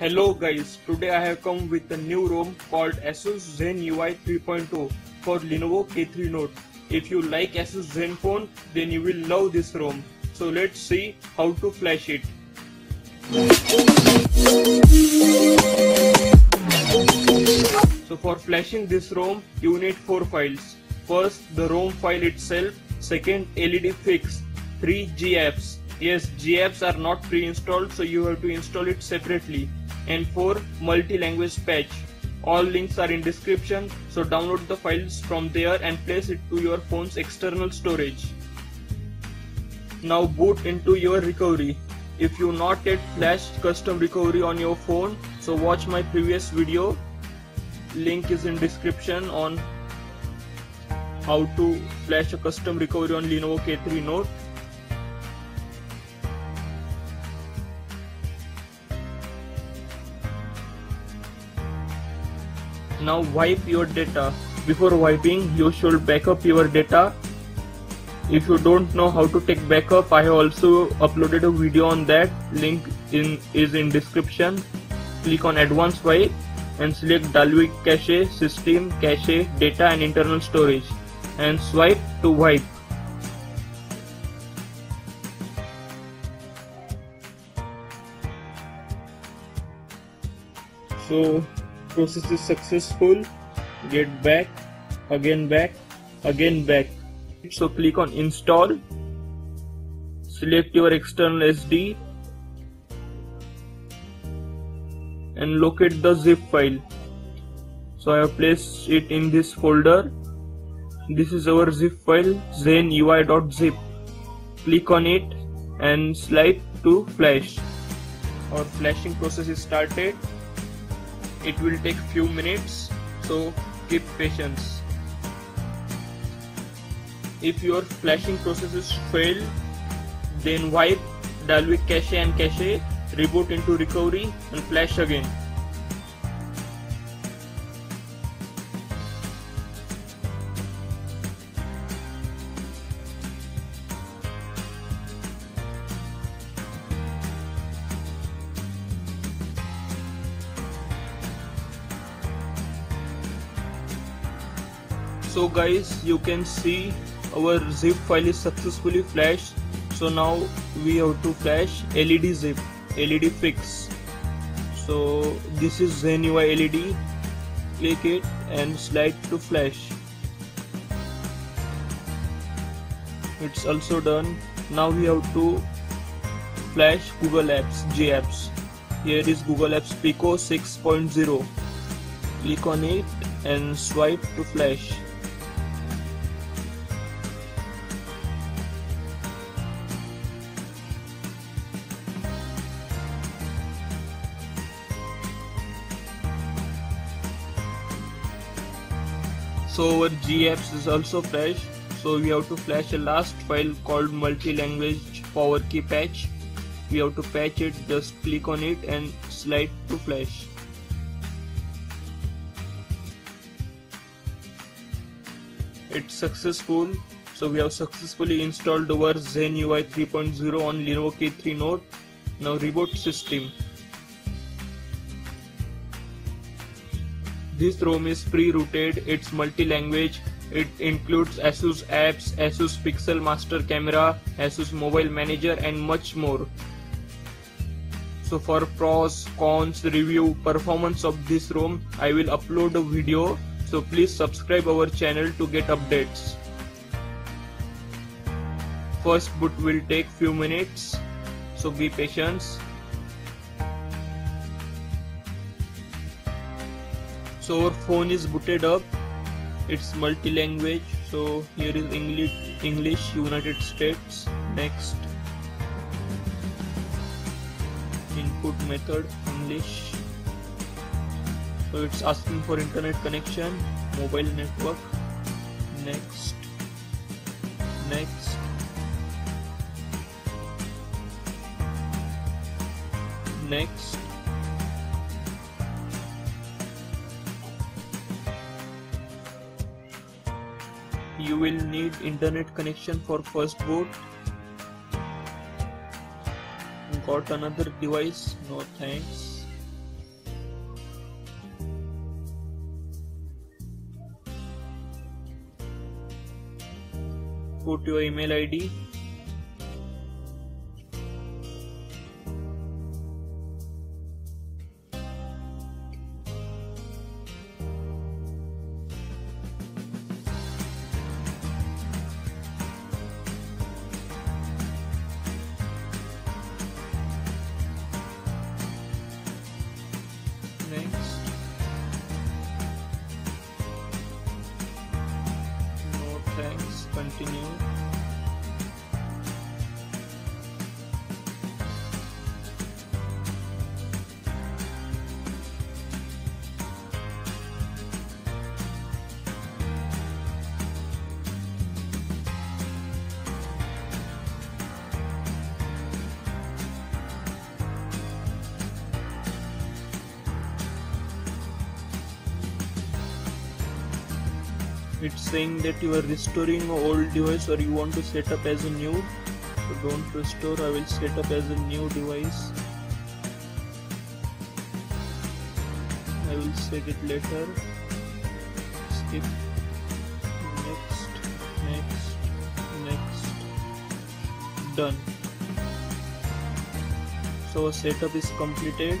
Hello guys, today I have come with a new ROM called Asus Zen UI 3.0 for Lenovo K3 Note. If you like Asus ZenFone, then you will love this ROM. So let's see how to flash it. So for flashing this ROM, you need 4 files. First, the ROM file itself. Second, LED fix. 3 GApps. Yes, GApps are not pre-installed so you have to install it separately. And 4 multi-language patch. All links are in description so download the files from there and place it to your phone's external storage. Now boot into your recovery. If you not yet flashed custom recovery on your phone, so watch my previous video. Link is in description on how to flash a custom recovery on Lenovo K3 Note. Now wipe your data. Before wiping, you should backup your data. If you don't know how to take backup, I also uploaded a video on that. Link in is in description. Click on advanced wipe and select Dalvik cache, system, cache, data and internal storage and swipe to wipe. So process is successful get back again back again back. So click on install select your external SD and locate the zip file. So I have placed it in this folder. This is our zip file zenui.zip click on it and slide to flash. Our flashing process is started it will take few minutes so keep patience. If your flashing process is failed then wipe Dalvik cache and cache reboot into recovery and flash again so guys you can see our zip file is successfully flashed. So now we have to flash LED zip LED fix. So this is Zen UI LED click it and slide to flash. It's also done. Now we have to flash Google Apps GApps here is Google Apps Pico 6.0 click on it and swipe to flash so our GApps is also flashed so we have to flash a last file called multi-language power key patch. We have to patch it just click on it and slide to flash. It's successful. So we have successfully installed our Zen UI 3.0 on Lenovo K3 Note now reboot system This ROM is pre-rooted, it's multi-language, it includes ASUS apps, ASUS Pixel Master Camera, ASUS Mobile Manager and much more. So for pros, cons, review, performance of this ROM, I will upload a video. So please subscribe our channel to get updates. First boot will take few minutes, so be patient. So our phone is booted up. It's multi-language. So here is english english united states. Next. Input method english. So it's asking for internet connection mobile network. Next. Next. Next You will need internet connection for first boot. Got another device? No thanks. Put your email ID continue it's saying that you are restoring old device or you want to set up as a new? So don't restore i will set up as a new device. I will set it later. Skip. Next. Next. Next. Done. So setup is completed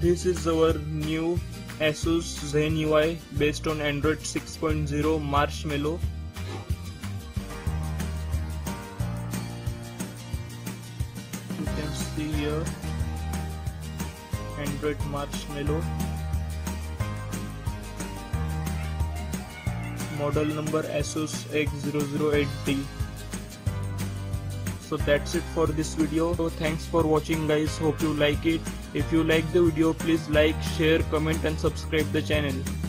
This is our new Asus Zen UI based on Android 6.0 Marshmallow. You can see here Android Marshmallow. Model number Asus X008D so that's it for this video so thanks for watching guys hope you like it if you like the video please like share comment and subscribe the channel